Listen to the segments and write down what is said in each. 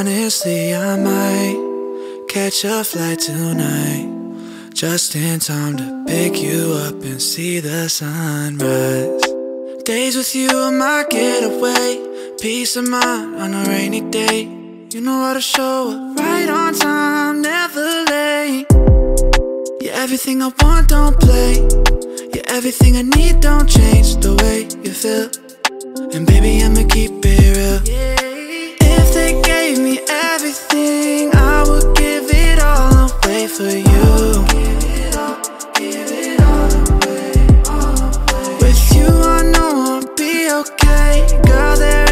Honestly, I might catch a flight tonight. Just in time to pick you up and see the sunrise. Days with you are my getaway Peace of mind on a rainy day. You know how to show up right on time, never late. You're everything I want, don't play. You're everything I need, don't change the way you feel. And baby, I'ma keep it real everything I would give it all away for you. With you I know I'll be okay. Girl, there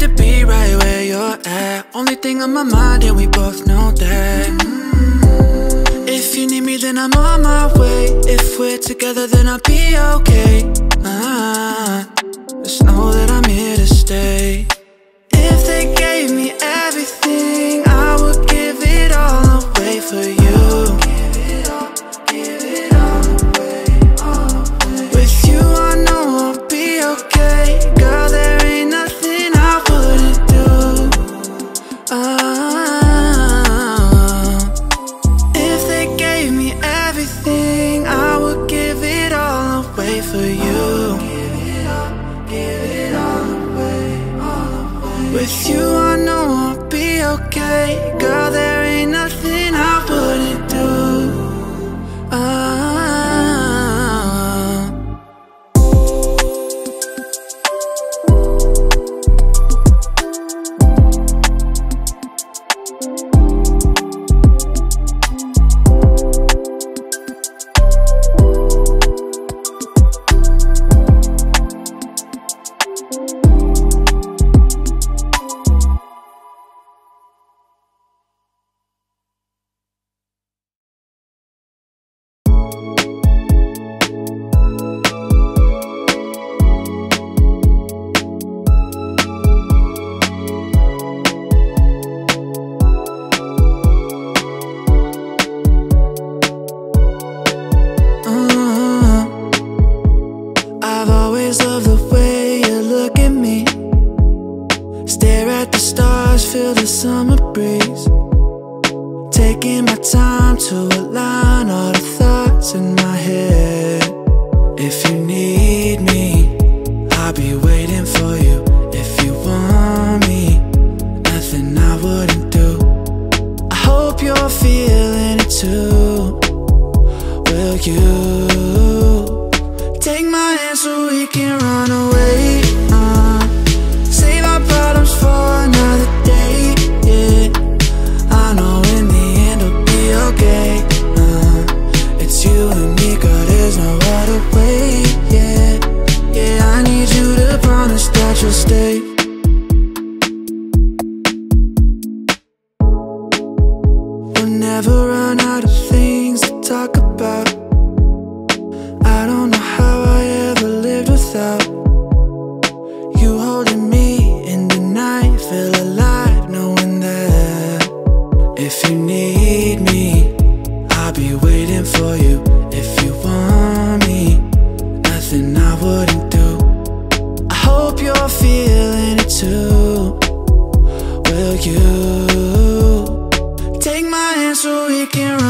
to be right where you're at. Only thing on my mind and we both know that. Mm. If you need me then I'm on my way. If we're together then I'll be okay. Uh-huh. Just know that I'm here to stay. okay. I can't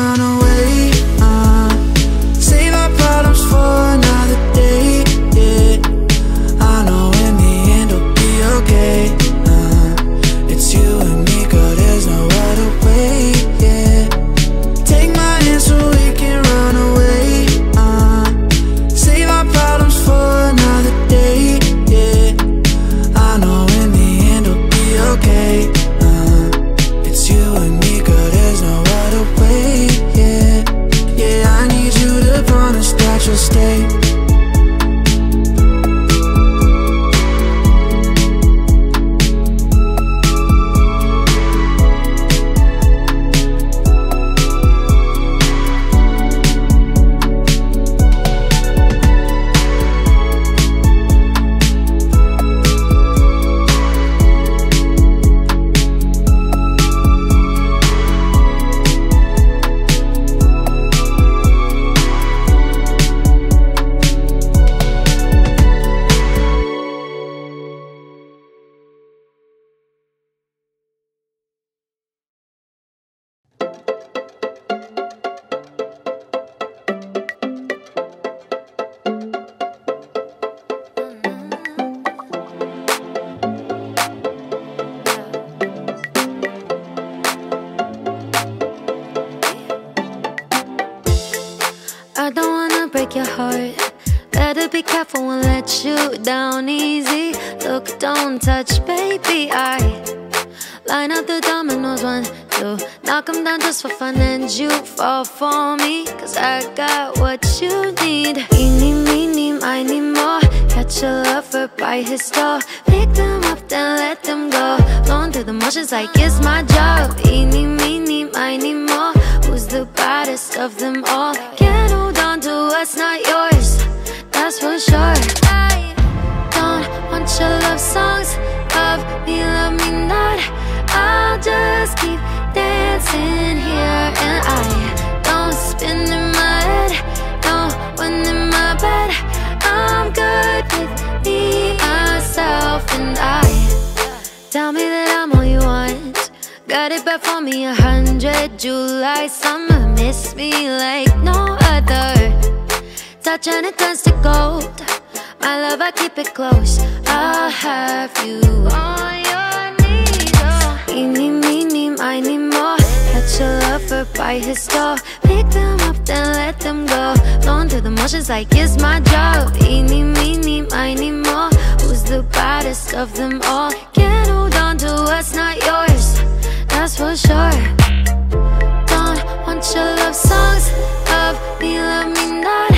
don't touch, baby. I line up the dominoes, one, two. Knock them down just for fun, and you fall for me. Cause I got what you need. Eeny, meeny, miny, more. Catch a lover by his door. Pick them up, then let them go. Going through the motions like it's my job. Eeny, meeny, miny, more. Who's the baddest of them all? Can't hold on to what's not yours that's for sure want your love songs of me, love me not. I'll just keep dancing here And I don't spin in my head, no one in my bed. I'm good with me, myself and I. Tell me that I'm all you want. Got it back for me a hundred July summer Miss me like no other. Touch and it turns to gold. My love, I keep it close I'll have you on your knees. Oh. Eeny, meeny, miny, more. Catch a lover by his door. Pick them up, then let them go. Going through the motions like it's my job. Eeny, meeny, miny, more. Who's the baddest of them all? Can't hold on to what's not yours. That's for sure. Don't want your love songs of me, love me not.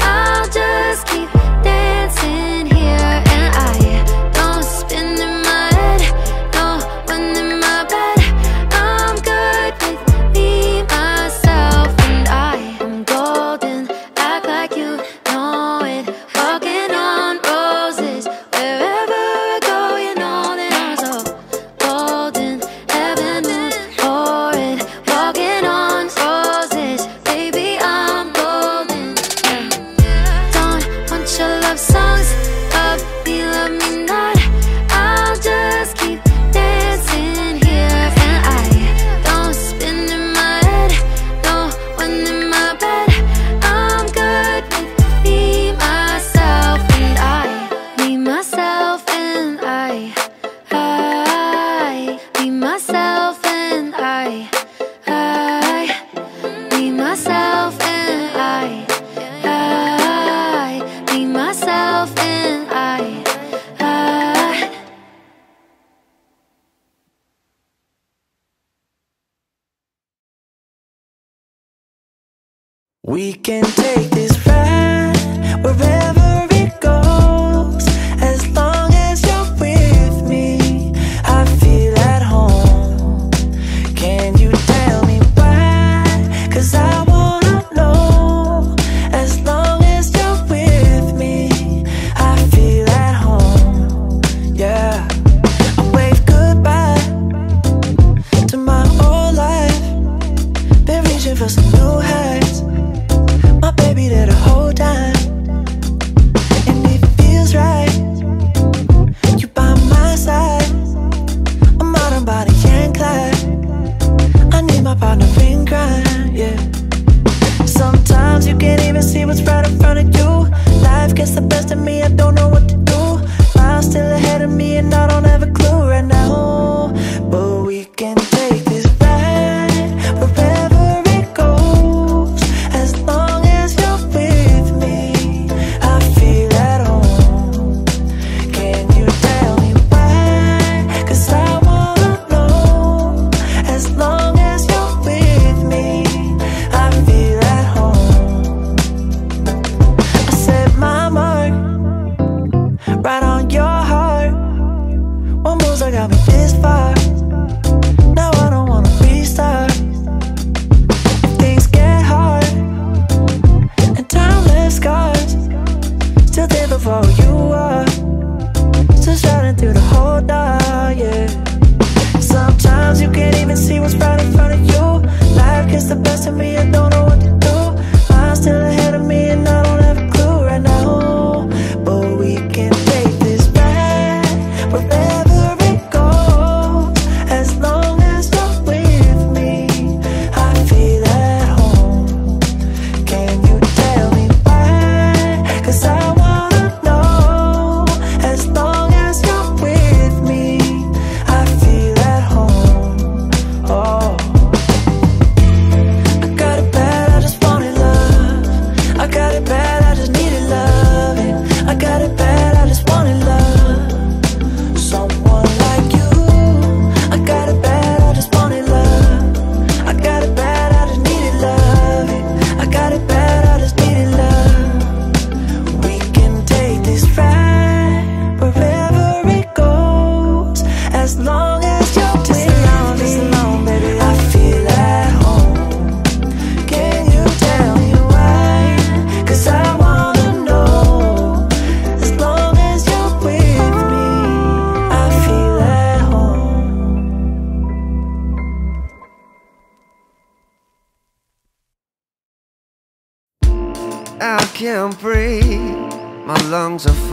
I'll just keep We can take this yeah. Sometimes you can't even see what's right in front of you. Life gets the best of me, I don't know what to do. Miles still ahead of me and I don't have a clue right now. But we can Before you are. Still shining through the whole dark, yeah. Sometimes you can't even see what's right in front of you. Life gets the best of me, I don't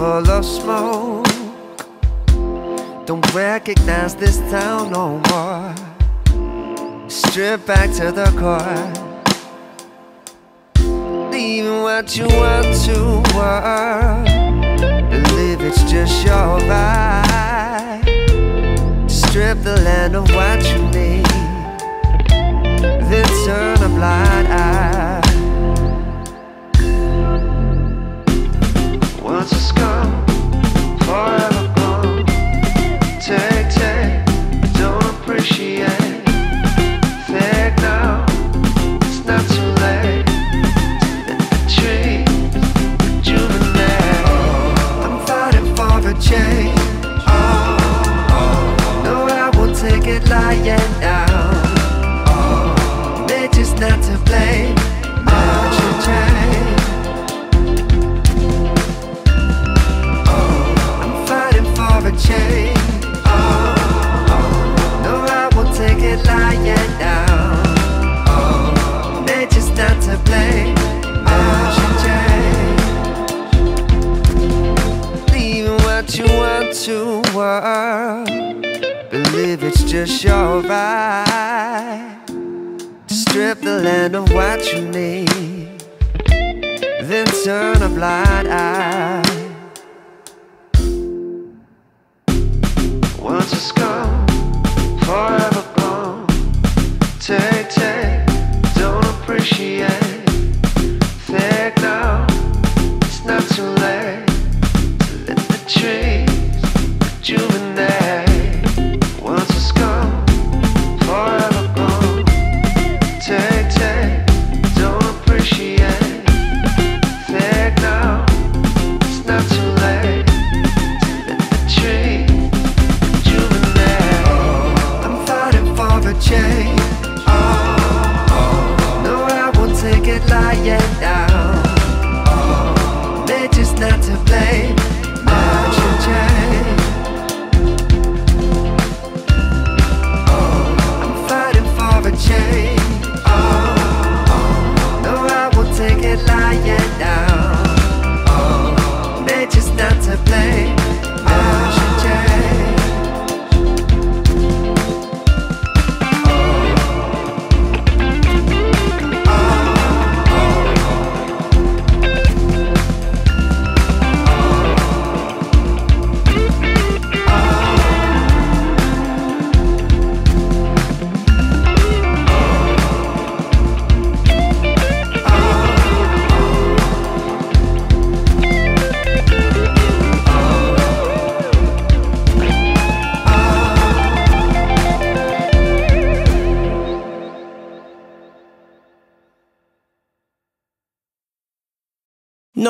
full of smoke. Don't recognize this town no more. Strip back to the core. Leaving what you want to work. Believe it's just your vibe. Strip the land of what you need. Then turn a blind eye. Once it's gone, forever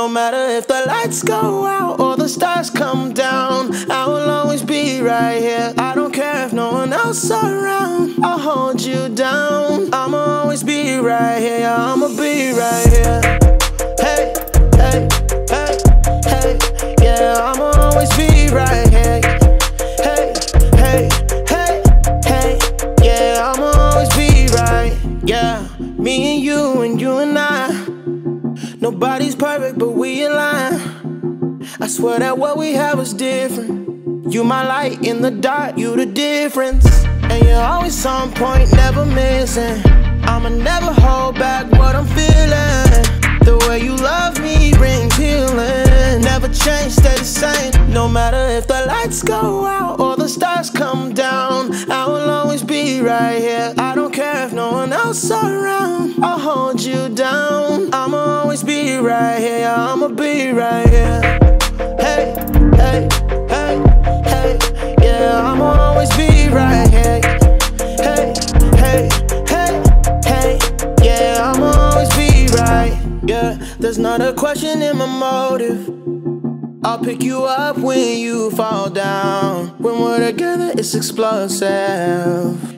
No matter if the lights go out or the stars come down, I will always be right here. I don't care if no one else around. I'll hold you down. I'ma always be right here. I'ma be right here. Swear that what we have is different. You my light in the dark, you the difference. And you're always on point, never missing. I'ma never hold back what I'm feeling. The way you love me brings healing. Never change, stay the same. No matter if the lights go out or the stars come down, I will always be right here. I don't care if no one else around. I'll hold you down. I'ma always be right here. I'ma be right here. Hey, hey, hey, hey. Yeah, I'ma always be right here. Hey, hey, hey, hey. Yeah, I'ma always be right. Yeah, there's not a question in my motive. I'll pick you up when you fall down. When we're together, it's explosive.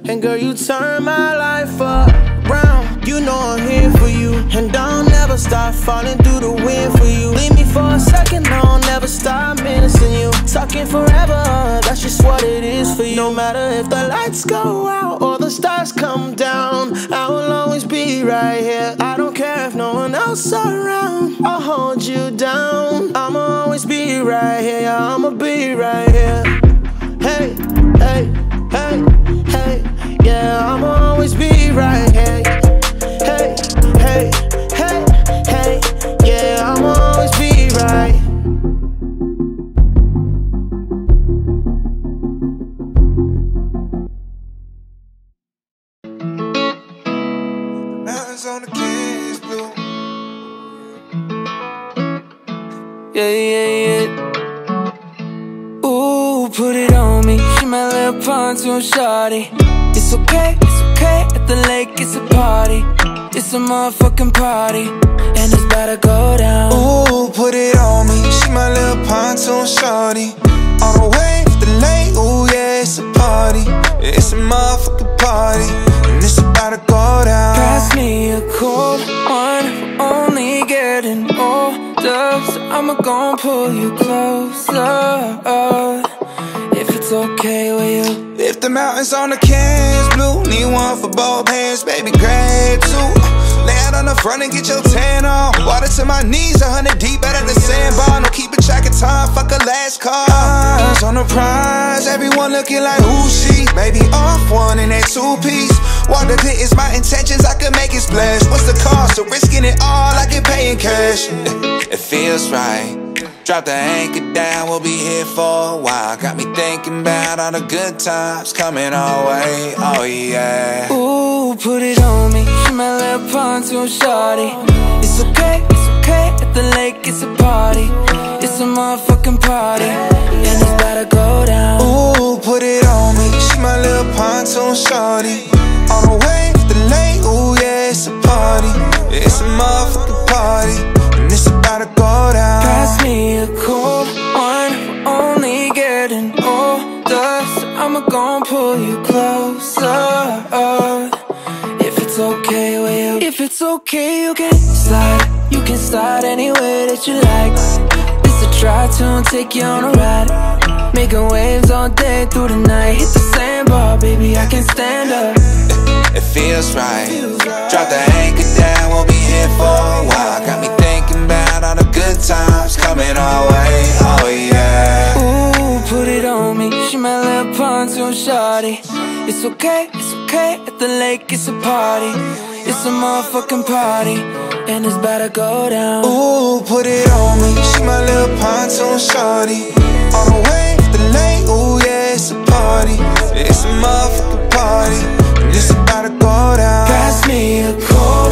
And girl, you turn my life around. You know I'm here for you, and I'll never stop falling through the wind for you. Leave me for a second, I'll never stop menacing you. Talking forever, that's just what it is for you. No matter if the lights go out or the stars come down, I will always be right here. I don't care if no one else around. I'll hold you down. I'ma always be right here. Yeah, I'ma be right here. Hey, hey, hey, hey. Yeah, I'ma always be right here. Shawty. It's okay, it's okay. At the lake, it's a party. It's a motherfucking party. And it's about to go down. Ooh, put it on me. She my little pontoon shorty. On the way to the lake, ooh yeah, it's a party. It's a motherfucking party, and it's about to go down. Pass me a cold one. We're only getting older. So I'ma gon' pull you closer. If it's okay with you. If the mountains on the cans blue, need one for both hands, baby, grab two. Lay out on the front and get your tan on. Water to my knees, a hundred deep out of the sandbar. No keeping track of time, fuck a last call. Eyes on the prize, everyone looking like who she? Maybe off one in that two piece. Water pit is my intentions, I could make it splash. What's the cost of risking it all? I can pay in cash. It feels right. Drop the anchor down, we'll be here for a while. Got me thinking about all the good times coming our way. Oh yeah. Ooh, put it on me. She my little pontoon shawty. It's okay, it's okay. At the lake, it's a party. It's a motherfucking party. And it's about to go down. Ooh, put it on me. She my little okay, you can slide. You can slide any way that you like. It's a try to take you on a ride. Making waves all day through the night. Hit the sandbar, baby, I can stand up. It feels right. Drop the anchor down, we'll be here for a while. Got me thinking about all the good times coming our way. Oh yeah. Ooh, put it on me. She my little pontoon shawty. It's okay, it's okay. At the lake, it's a party. It's a motherfucking party. And it's about to go down. Ooh, put it on me. She my little pontoon shorty. On the way the lake, ooh yeah, it's a party. It's a motherfucking party, and it's about to go down. Pass me a cold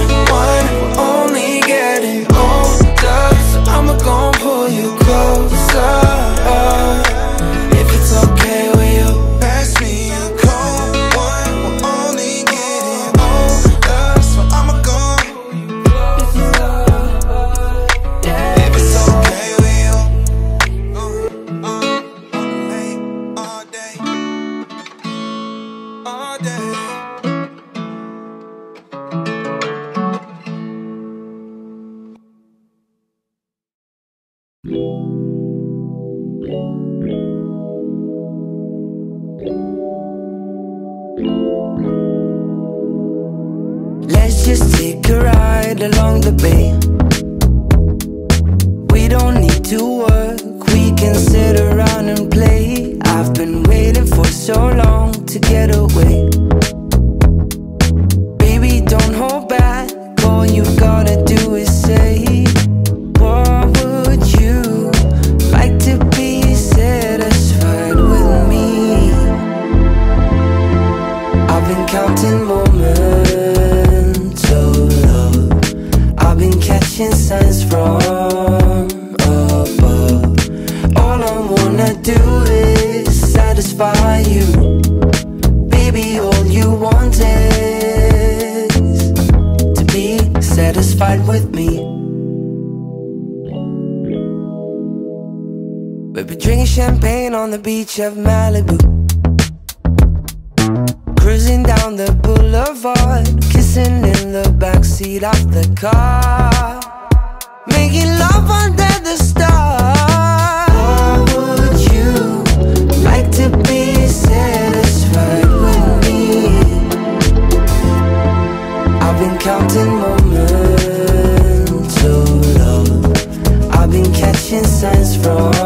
along the bay. Champagne on the beach of Malibu. Cruising down the boulevard, kissing in the back. seat of the car Making love under the stars Or would you like to be satisfied with me? I've been counting moments of love I've been catching signs from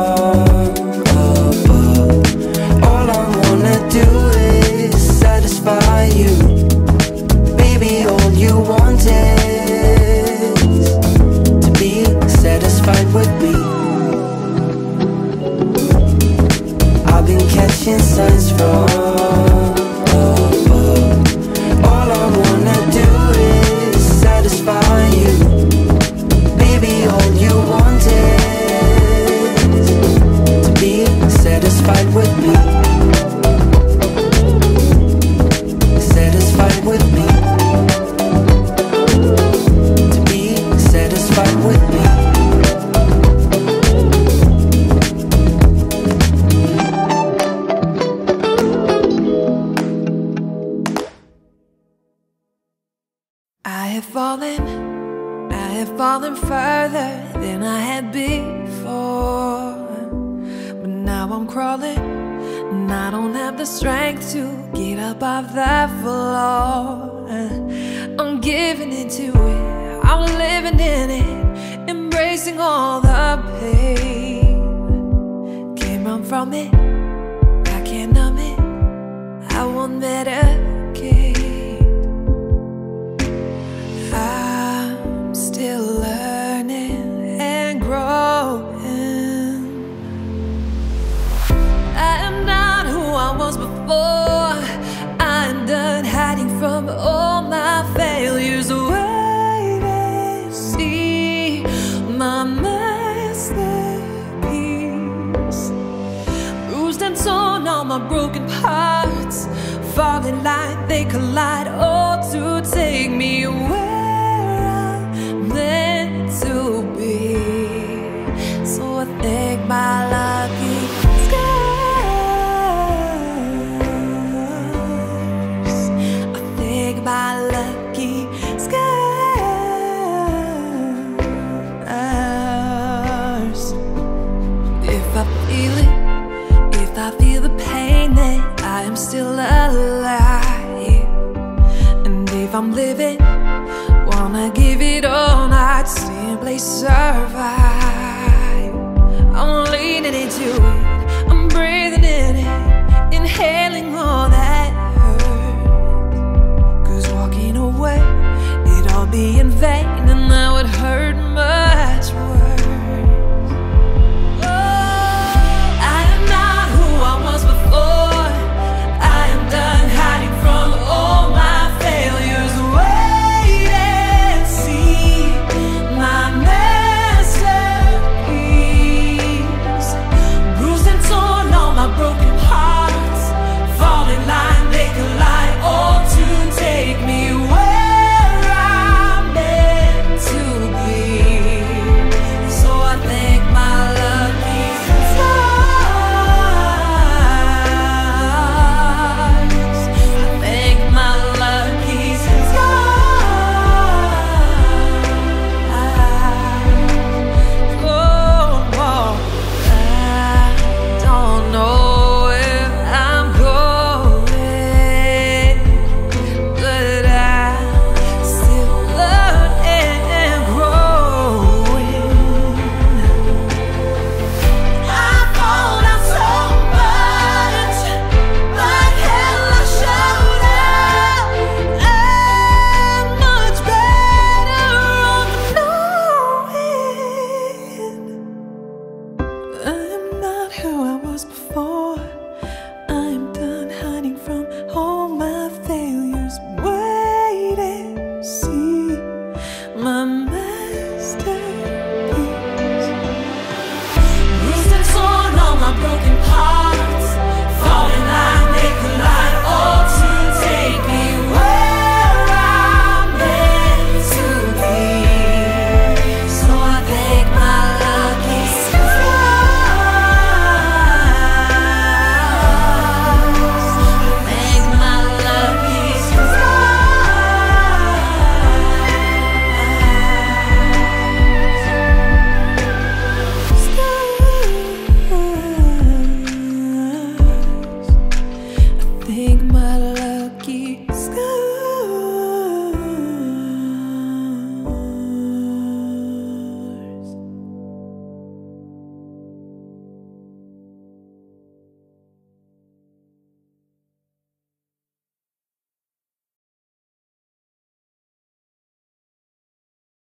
now I'm crawling, and I don't have the strength to get up off that floor. I'm giving into it, I'm living in it, embracing all the pain. Can't run from it, I can't numb it, I won't medicate. Falling like they collide, all to take me where I'm meant to be. So I thank my lucky scars. I thank my lucky scars. If I feel it. If I feel the pain, then I am still alive. I'm living, wanna give it all, not simply survive. I'm leaning into it, I'm breathing in it, inhaling all that hurt. Cause walking away, it'd all be in vain,